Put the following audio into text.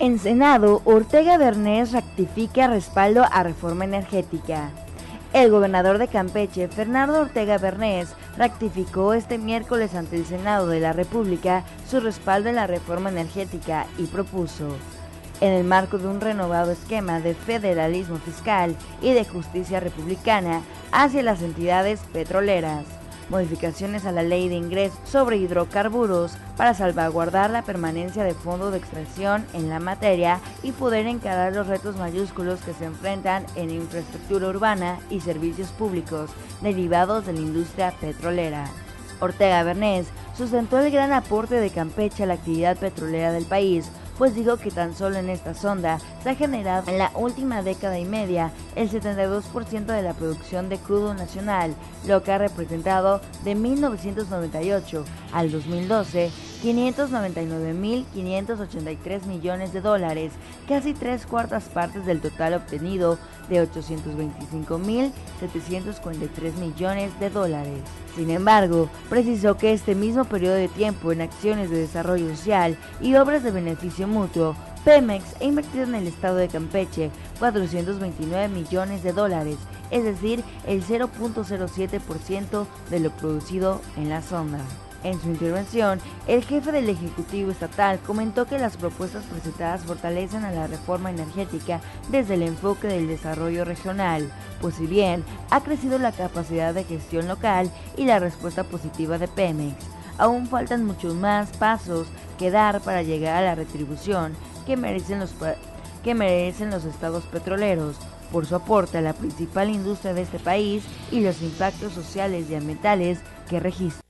En Senado, Ortega Bernés rectifica respaldo a reforma energética. El gobernador de Campeche, Fernando Ortega Bernés, rectificó este miércoles ante el Senado de la República su respaldo en la reforma energética y propuso, en el marco de un renovado esquema de federalismo fiscal y de justicia republicana hacia las entidades petroleras, modificaciones a la ley de ingreso sobre hidrocarburos para salvaguardar la permanencia de fondo de extracción en la materia y poder encarar los retos mayúsculos que se enfrentan en infraestructura urbana y servicios públicos derivados de la industria petrolera. Ortega Bernés sustentó el gran aporte de Campeche a la actividad petrolera del país, pues dijo que tan solo en esta sonda se ha generado en la última década y media el 72% de la producción de crudo nacional, lo que ha representado de 1998 al 2012 599.583 millones de dólares, casi tres cuartas partes del total obtenido de 825.743 millones de dólares. Sin embargo, precisó que este mismo periodo de tiempo en acciones de desarrollo social y obras de beneficio mutuo, Pemex ha invertido en el estado de Campeche 429 millones de dólares, es decir, el 0.07% de lo producido en la zona. En su intervención, el jefe del Ejecutivo Estatal comentó que las propuestas presentadas fortalecen a la reforma energética desde el enfoque del desarrollo regional, pues si bien ha crecido la capacidad de gestión local y la respuesta positiva de Pemex, aún faltan muchos más pasos que dar para llegar a la retribución que merecen los, que merecen los estados petroleros por su aporte a la principal industria de este país y los impactos sociales y ambientales que registra.